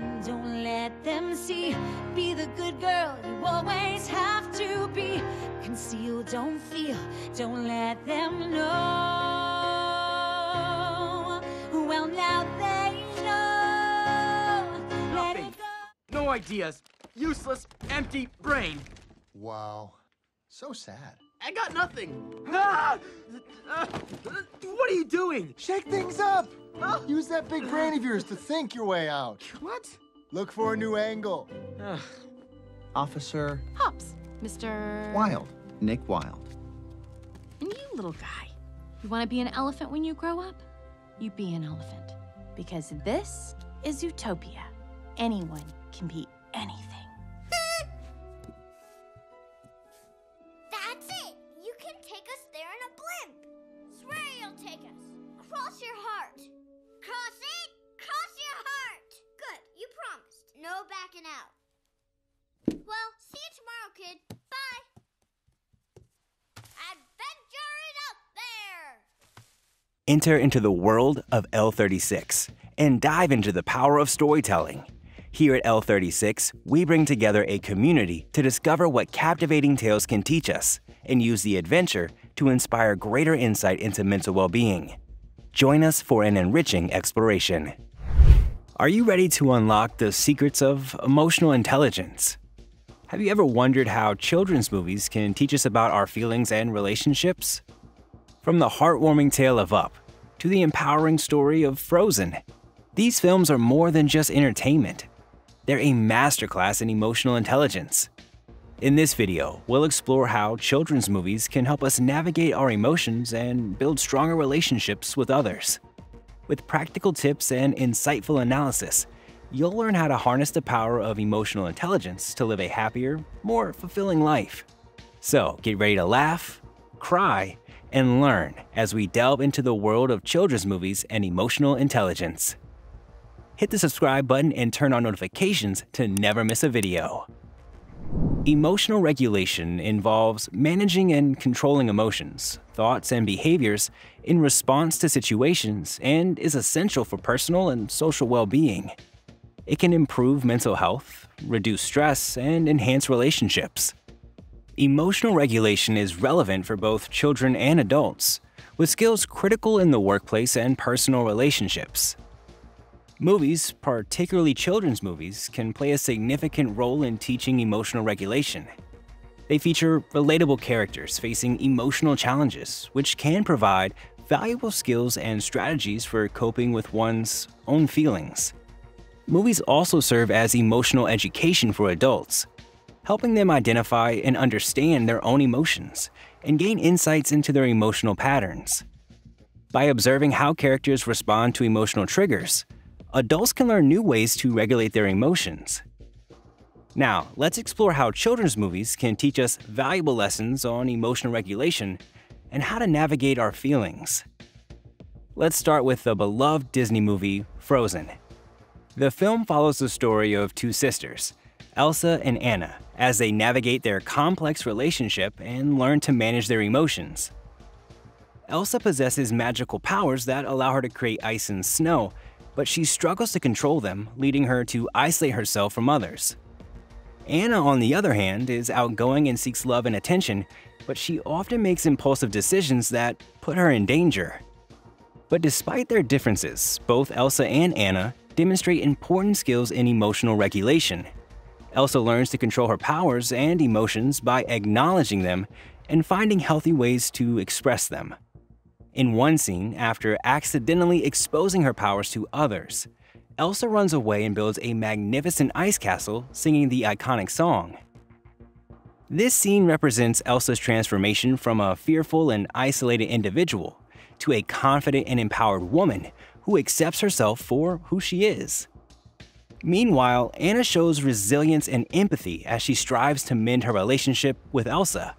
in, don't let them see. Be the good girl you always have to be. Conceal, don't feel, don't let them know. Well, now they know. Let it go. No ideas. Useless, empty brain. Wow. So sad. I got nothing. Ah! Uh, what are you doing? Shake things up! Use that big brain of yours to think your way out. What? Look for a new angle. Officer Hopps, Mr. Wilde. Nick Wilde. And you, little guy, you want to be an elephant when you grow up? You be an elephant. Because this is Zootopia. Anyone can be anything. That's it! You can take us there in a blimp! Swear you'll take us! Cross your heart! Cross it! Cross your heart! Good, you promised. No backing out. Well, see you tomorrow, kid. Bye! Adventure is out there! Enter into the world of L36 and dive into the power of storytelling. Here at L36, we bring together a community to discover what captivating tales can teach us and use the adventure to inspire greater insight into mental well being. Join us for an enriching exploration. Are you ready to unlock the secrets of emotional intelligence? Have you ever wondered how children's movies can teach us about our feelings and relationships? From the heartwarming tale of Up to the empowering story of Frozen, these films are more than just entertainment. They're a masterclass in emotional intelligence. In this video, we'll explore how children's movies can help us navigate our emotions and build stronger relationships with others. With practical tips and insightful analysis, you'll learn how to harness the power of emotional intelligence to live a happier, more fulfilling life. So get ready to laugh, cry, and learn as we delve into the world of children's movies and emotional intelligence. Hit the subscribe button and turn on notifications to never miss a video. Emotional regulation involves managing and controlling emotions, thoughts, and behaviors in response to situations and is essential for personal and social well being. It can improve mental health, reduce stress, and enhance relationships. Emotional regulation is relevant for both children and adults, with skills critical in the workplace and personal relationships. Movies, particularly children's movies, can play a significant role in teaching emotional regulation. They feature relatable characters facing emotional challenges, which can provide valuable skills and strategies for coping with one's own feelings. Movies also serve as emotional education for adults, helping them identify and understand their own emotions and gain insights into their emotional patterns. By observing how characters respond to emotional triggers, adults can learn new ways to regulate their emotions. Now, let's explore how children's movies can teach us valuable lessons on emotional regulation and how to navigate our feelings. Let's start with the beloved Disney movie Frozen. The film follows the story of two sisters, Elsa and Anna, as they navigate their complex relationship and learn to manage their emotions. Elsa possesses magical powers that allow her to create ice and snow, but she struggles to control them, leading her to isolate herself from others. Anna, on the other hand, is outgoing and seeks love and attention, but she often makes impulsive decisions that put her in danger. But despite their differences, both Elsa and Anna demonstrate important skills in emotional regulation. Elsa learns to control her powers and emotions by acknowledging them and finding healthy ways to express them. In one scene, after accidentally exposing her powers to others, Elsa runs away and builds a magnificent ice castle singing the iconic song. This scene represents Elsa's transformation from a fearful and isolated individual to a confident and empowered woman who accepts herself for who she is. Meanwhile, Anna shows resilience and empathy as she strives to mend her relationship with Elsa.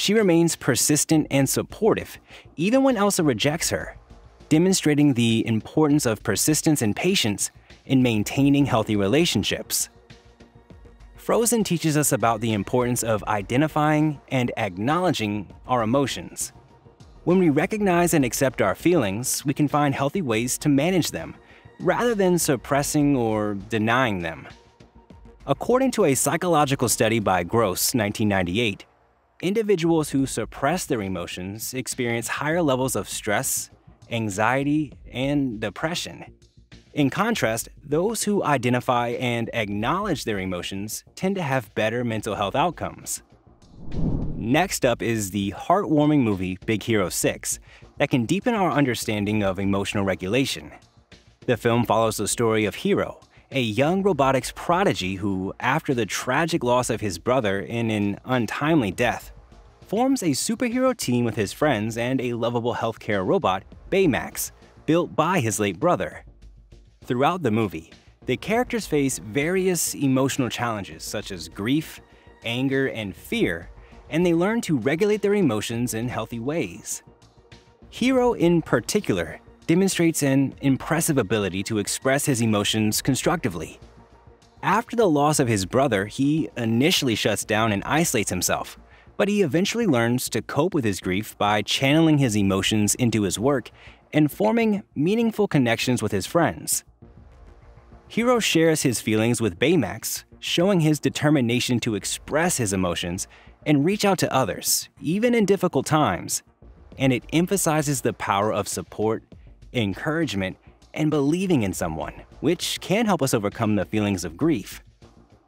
She remains persistent and supportive, even when Elsa rejects her, demonstrating the importance of persistence and patience in maintaining healthy relationships. Frozen teaches us about the importance of identifying and acknowledging our emotions. When we recognize and accept our feelings, we can find healthy ways to manage them, rather than suppressing or denying them. According to a psychological study by Gross, 1998, individuals who suppress their emotions experience higher levels of stress, anxiety, and depression. In contrast, those who identify and acknowledge their emotions tend to have better mental health outcomes. Next up is the heartwarming movie Big Hero 6 that can deepen our understanding of emotional regulation. The film follows the story of Hero, a young robotics prodigy who, after the tragic loss of his brother in an untimely death, forms a superhero team with his friends and a lovable healthcare robot, Baymax, built by his late brother. Throughout the movie, the characters face various emotional challenges such as grief, anger, and fear, and they learn to regulate their emotions in healthy ways. Hero, in particular, demonstrates an impressive ability to express his emotions constructively. After the loss of his brother, he initially shuts down and isolates himself, but he eventually learns to cope with his grief by channeling his emotions into his work and forming meaningful connections with his friends. Hero shares his feelings with Baymax, showing his determination to express his emotions and reach out to others, even in difficult times. And it emphasizes the power of support, encouragement, and believing in someone, which can help us overcome the feelings of grief.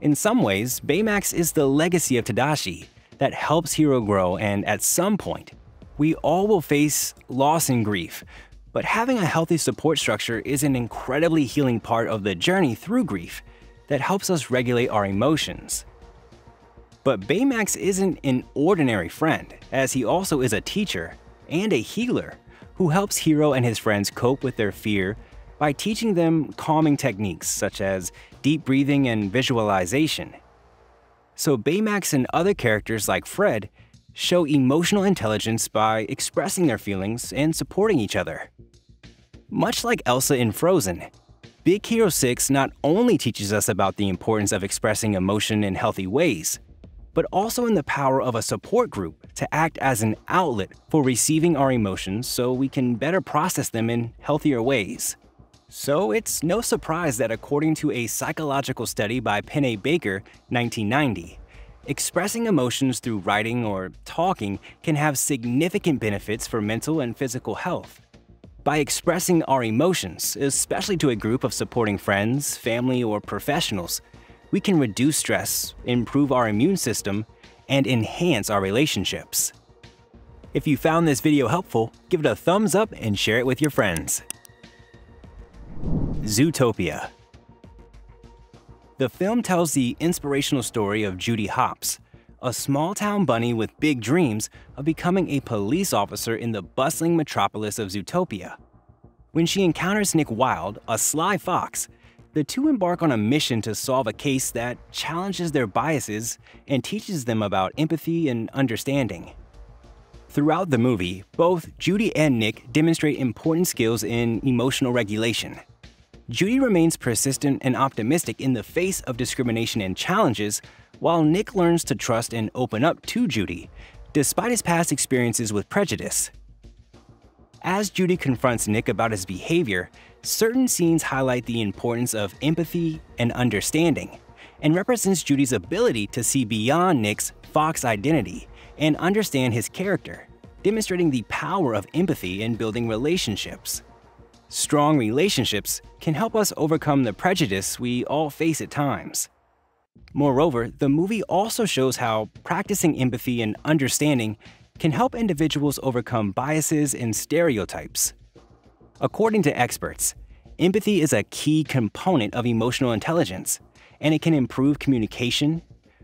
In some ways, Baymax is the legacy of Tadashi that helps Hero grow, and at some point, we all will face loss and grief, but having a healthy support structure is an incredibly healing part of the journey through grief that helps us regulate our emotions. But Baymax isn't an ordinary friend, as he also is a teacher and a healer who helps Hero and his friends cope with their fear by teaching them calming techniques such as deep breathing and visualization. So Baymax and other characters like Fred show emotional intelligence by expressing their feelings and supporting each other. Much like Elsa in Frozen, Big Hero 6 not only teaches us about the importance of expressing emotion in healthy ways, but also in the power of a support group to act as an outlet for receiving our emotions so we can better process them in healthier ways. So it's no surprise that according to a psychological study by Pennebaker, 1990, Expressing emotions through writing or talking can have significant benefits for mental and physical health. By expressing our emotions, especially to a group of supporting friends, family, or professionals, we can reduce stress, improve our immune system, and enhance our relationships. If you found this video helpful, give it a thumbs up and share it with your friends. Zootopia the film tells the inspirational story of Judy Hopps, a small town bunny with big dreams of becoming a police officer in the bustling metropolis of Zootopia. When she encounters Nick Wilde, a sly fox, the two embark on a mission to solve a case that challenges their biases and teaches them about empathy and understanding. Throughout the movie, both Judy and Nick demonstrate important skills in emotional regulation. Judy remains persistent and optimistic in the face of discrimination and challenges, while Nick learns to trust and open up to Judy, despite his past experiences with prejudice. As Judy confronts Nick about his behavior, certain scenes highlight the importance of empathy and understanding, and represents Judy's ability to see beyond Nick's fox identity and understand his character, demonstrating the power of empathy in building relationships. Strong relationships can help us overcome the prejudice we all face at times. Moreover, the movie also shows how practicing empathy and understanding can help individuals overcome biases and stereotypes. According to experts, empathy is a key component of emotional intelligence, and it can improve communication,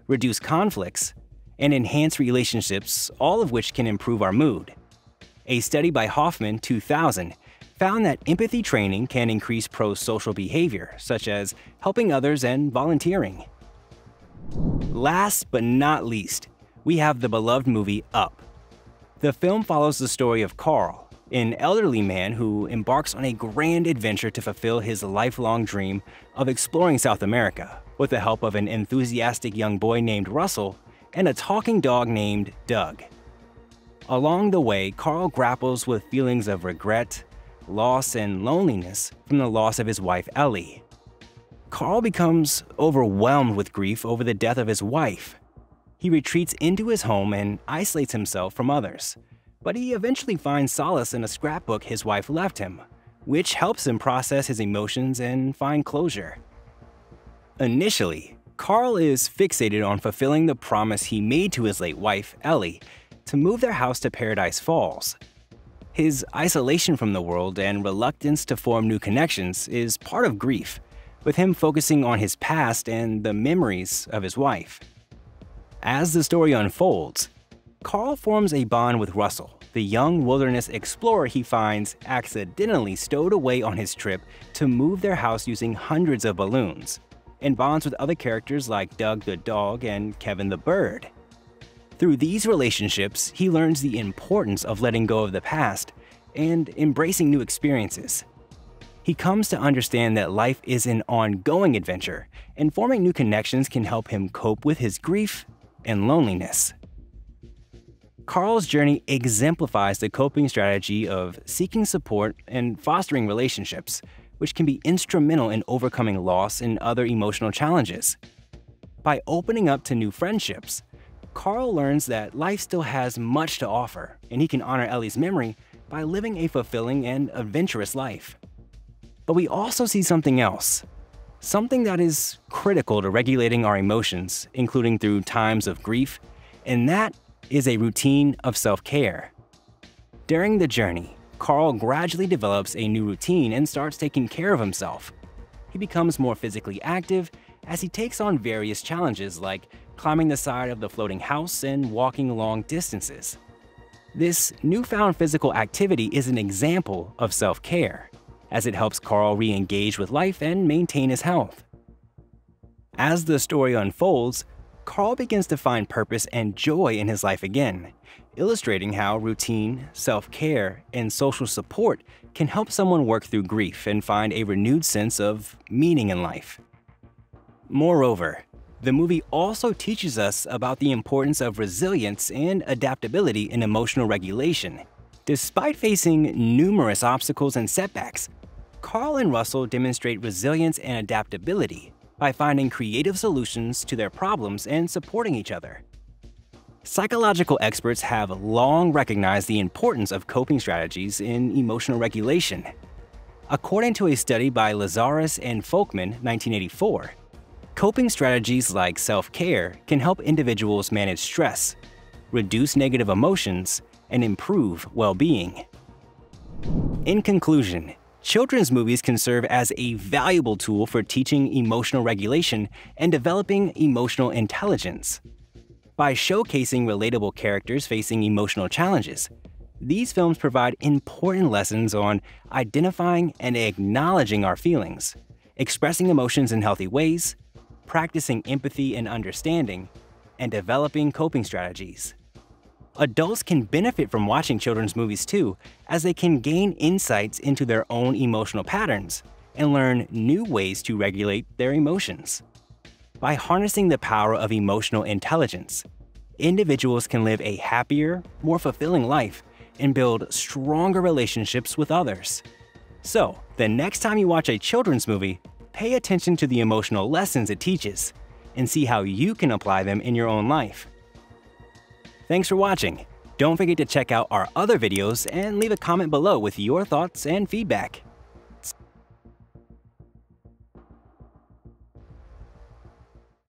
reduce conflicts, and enhance relationships, all of which can improve our mood. A study by Hoffman 2000 found that empathy training can increase pro-social behavior, such as helping others and volunteering. Last but not least, we have the beloved movie Up. The film follows the story of Carl, an elderly man who embarks on a grand adventure to fulfill his lifelong dream of exploring South America with the help of an enthusiastic young boy named Russell and a talking dog named Doug. Along the way, Carl grapples with feelings of regret, loss, and loneliness from the loss of his wife Ellie. Carl becomes overwhelmed with grief over the death of his wife. He retreats into his home and isolates himself from others, but he eventually finds solace in a scrapbook his wife left him, which helps him process his emotions and find closure. Initially, Carl is fixated on fulfilling the promise he made to his late wife, Ellie, to move their house to Paradise Falls. His isolation from the world and reluctance to form new connections is part of grief, with him focusing on his past and the memories of his wife. As the story unfolds, Carl forms a bond with Russell, the young wilderness explorer he finds accidentally stowed away on his trip to move their house using hundreds of balloons, and bonds with other characters like Doug the dog and Kevin the bird. Through these relationships, he learns the importance of letting go of the past and embracing new experiences. He comes to understand that life is an ongoing adventure, and forming new connections can help him cope with his grief and loneliness. Carl's journey exemplifies the coping strategy of seeking support and fostering relationships, which can be instrumental in overcoming loss and other emotional challenges. By opening up to new friendships, Carl learns that life still has much to offer, and he can honor Ellie's memory by living a fulfilling and adventurous life. But we also see something else, something that is critical to regulating our emotions, including through times of grief, and that is a routine of self care. During the journey, Carl gradually develops a new routine and starts taking care of himself. He becomes more physically active as he takes on various challenges like climbing the side of the floating house and walking long distances. This newfound physical activity is an example of self care, as it helps Carl re engage with life and maintain his health. As the story unfolds, Carl begins to find purpose and joy in his life again, illustrating how routine, self care, and social support can help someone work through grief and find a renewed sense of meaning in life. Moreover, the movie also teaches us about the importance of resilience and adaptability in emotional regulation. Despite facing numerous obstacles and setbacks, Carl and Russell demonstrate resilience and adaptability by finding creative solutions to their problems and supporting each other. Psychological experts have long recognized the importance of coping strategies in emotional regulation. According to a study by Lazarus and Folkman, 1984, coping strategies like self-care can help individuals manage stress, reduce negative emotions, and improve well-being. In conclusion, children's movies can serve as a valuable tool for teaching emotional regulation and developing emotional intelligence. By showcasing relatable characters facing emotional challenges, these films provide important lessons on identifying and acknowledging our feelings, expressing emotions in healthy ways, practicing empathy and understanding, and developing coping strategies. Adults can benefit from watching children's movies too, as they can gain insights into their own emotional patterns and learn new ways to regulate their emotions. By harnessing the power of emotional intelligence, individuals can live a happier, more fulfilling life and build stronger relationships with others. So, the next time you watch a children's movie, pay attention to the emotional lessons it teaches and see how you can apply them in your own life. Thanks for watching. Don't forget to check out our other videos and leave a comment below with your thoughts and feedback.